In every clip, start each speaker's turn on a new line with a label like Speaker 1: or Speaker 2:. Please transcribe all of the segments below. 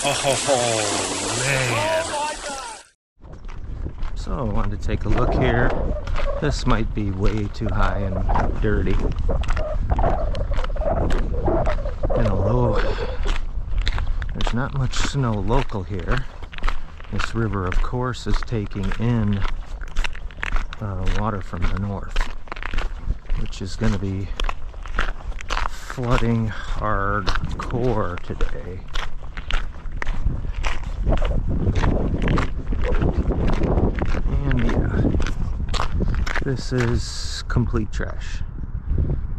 Speaker 1: Oh, man.
Speaker 2: So I wanted to take a look here. This might be way too high and dirty. And although there's not much snow local here, this river of course is taking in uh, water from the north, which is going to be flooding hardcore today. And yeah, this is complete trash.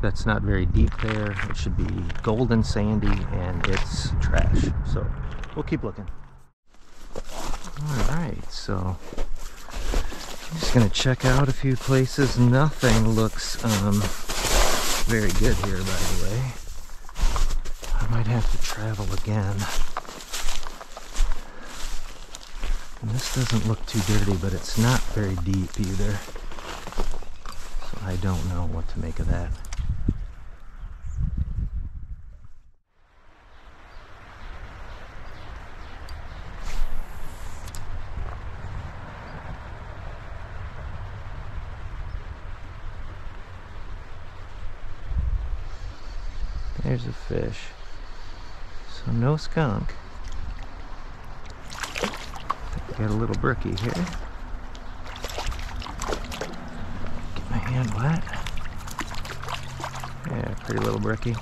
Speaker 2: That's not very deep there. It should be golden sandy and it's trash. So we'll keep looking. All right, so I'm just gonna check out a few places. Nothing looks um, very good here, by the way. I might have to travel again. And this doesn't look too dirty, but it's not very deep either. So I don't know what to make of that. There's a fish. So no skunk. Got a little brookie here. Get my hand wet. Yeah, pretty little brookie.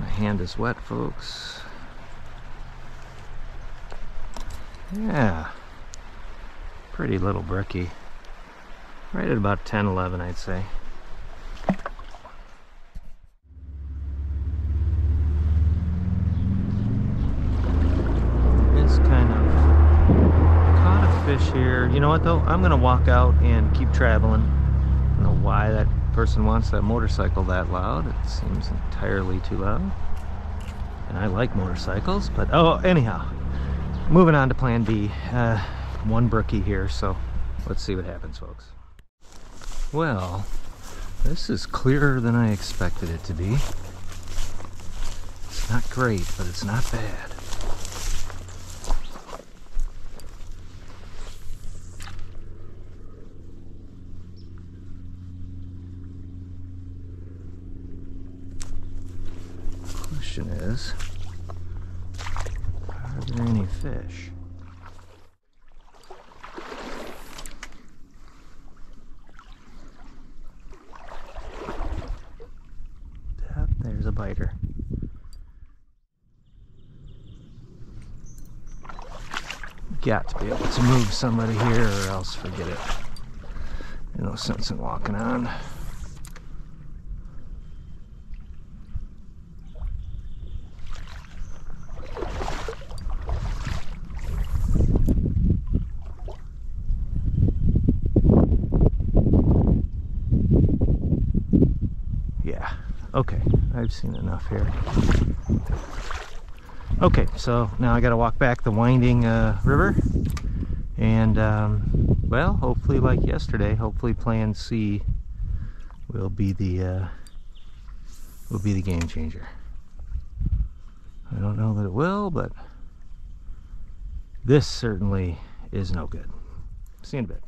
Speaker 2: My hand is wet, folks. Yeah. Pretty little brookie. Right at about 10, 11, I'd say. It's kind of caught a fish here. You know what though? I'm gonna walk out and keep traveling. I don't know why that person wants that motorcycle that loud. It seems entirely too loud. And I like motorcycles, but oh, anyhow. Moving on to plan B. Uh, one brookie here, so let's see what happens, folks. Well, this is clearer than I expected it to be. It's not great, but it's not bad. Is, are there any fish? Yep, there's a biter. Got to be able to move somebody here or else forget it. There's no sense in walking on. Yeah, okay, I've seen enough here. Okay, so now I gotta walk back the winding uh, river and um, well, hopefully like yesterday, hopefully plan C will be the uh, will be the game changer. I don't know that it will, but this certainly is no good. See you in a bit.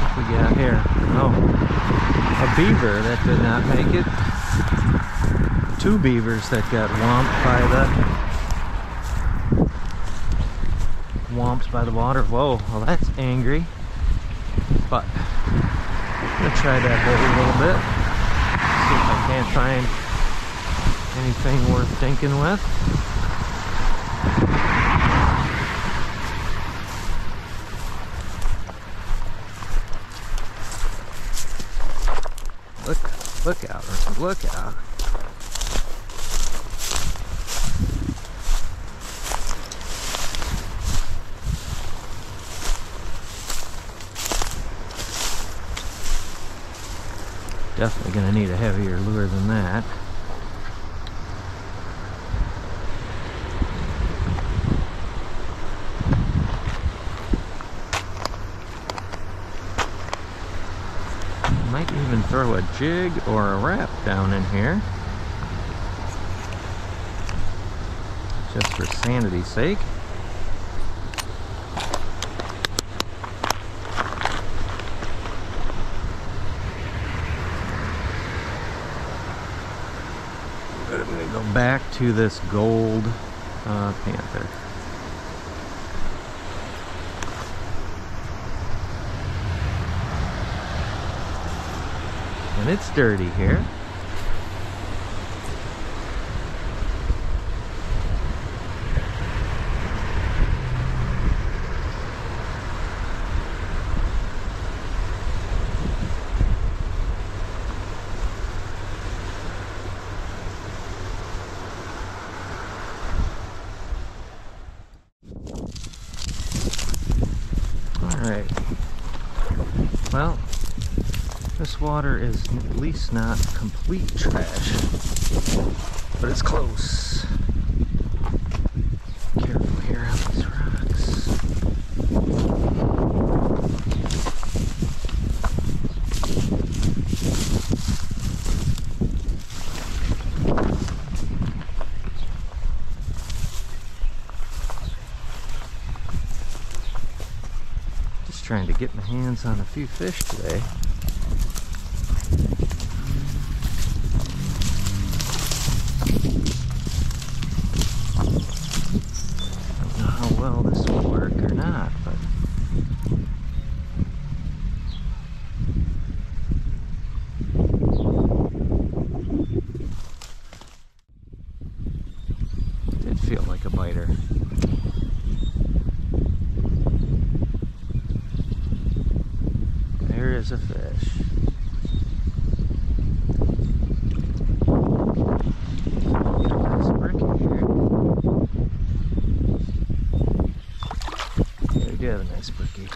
Speaker 2: What we got here? Oh, a beaver that did not make it. Two beavers that got whomped by the whomped by the water. Whoa, well that's angry. But I'm gonna try that boat a little bit. See if I can't find anything worth thinking with. Look, look out, look out. Definitely gonna need a heavier lure than that. Might need even throw a jig or a wrap down in here. Just for sanity's sake. But I'm gonna go back to this gold uh, panther. It's dirty here. Alright. Well, this water is at least not complete trash, but it's close. Careful here on these rocks. Just trying to get my hands on a few fish today. don't know how well this will work or not, but did feel like a biter. There is a fish. Nice brick here. Yeah, we do have a nice brookie.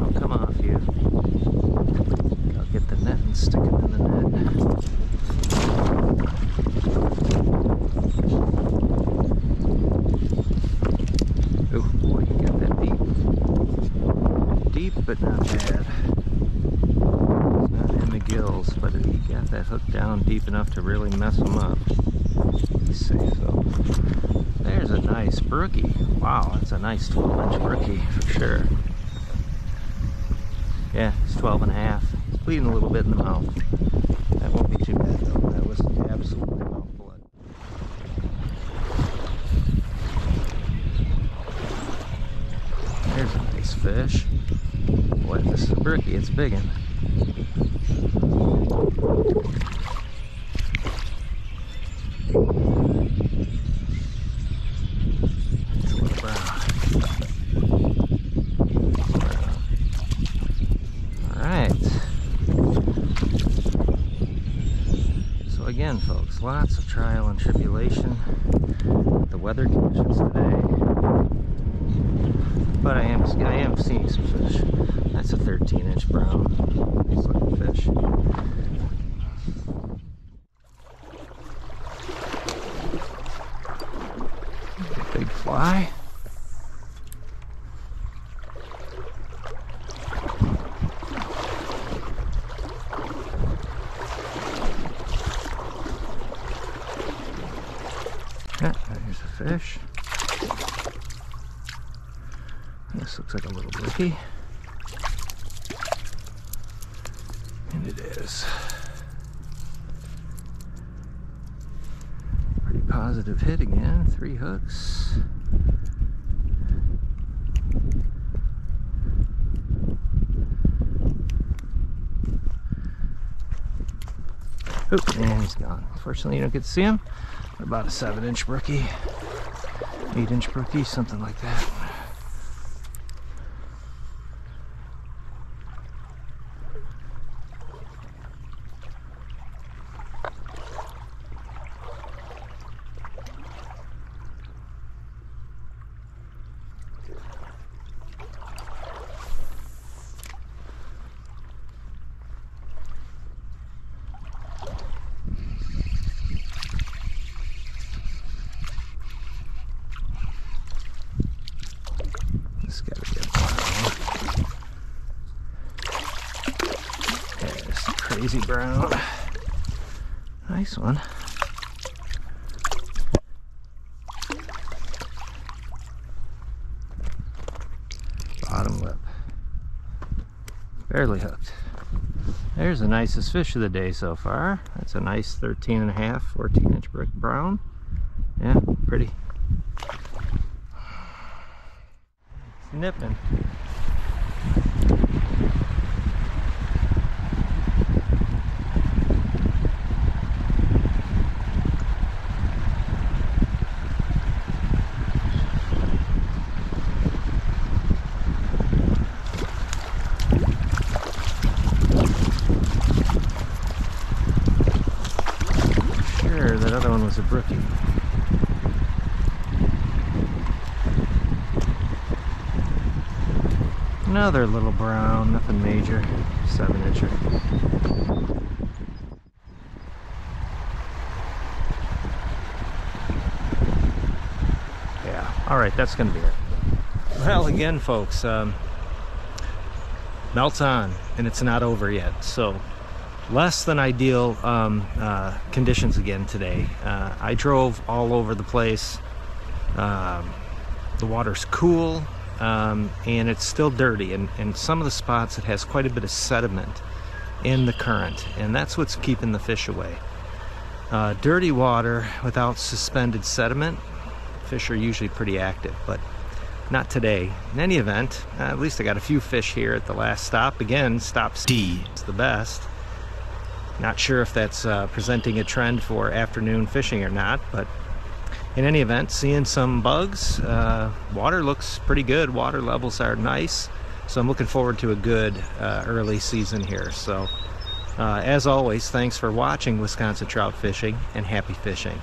Speaker 2: Oh, come off you. I'll get the net and stick it in the net. Oh boy, you got that deep. Deep, but not bad. Not in the gills, but he got that hook down deep enough to really mess him up. He's safe though. There's a nice brookie. Wow, that's a nice 12 inch brookie for sure. Yeah, it's 12 and a half. It's bleeding a little bit in the mouth. That won't be too bad though. That was absolutely mouth blood. There's a nice fish. Boy, if this is a brookie, it's big one. It's a little brown. Alright. So again, folks, lots of trial and tribulation. The weather conditions today. But I am I am seeing some fish. That's a 13 inch brown. Fish. Big fly. Yeah, there's a fish. This looks like a little brookie. And it is. Pretty positive hit again. Three hooks. Oop, and he's gone. Fortunately, you don't get to see him. About a seven inch brookie, eight inch brookie, something like that. Brown. Nice one. Bottom lip. Barely hooked. There's the nicest fish of the day so far. That's a nice 13 and a half, 14 inch brick brown. Yeah, pretty. It's nipping. Sure, that other one was a brookie. Another little brown, nothing major, seven incher. Yeah, all right, that's gonna be it. Well, again, folks, um, melts on and it's not over yet. So less than ideal um, uh, conditions again today. Uh, I drove all over the place. Um, the water's cool um, and it's still dirty and, and some of the spots it has quite a bit of sediment in the current and that's what's keeping the fish away. Uh, dirty water without suspended sediment, fish are usually pretty active, but not today. In any event, uh, at least I got a few fish here at the last stop. Again, stop D is the best. Not sure if that's uh, presenting a trend for afternoon fishing or not, but in any event, seeing some bugs. Uh, water looks pretty good. Water levels are nice. So I'm looking forward to a good uh, early season here. So uh, as always, thanks for watching Wisconsin Trout Fishing and happy fishing.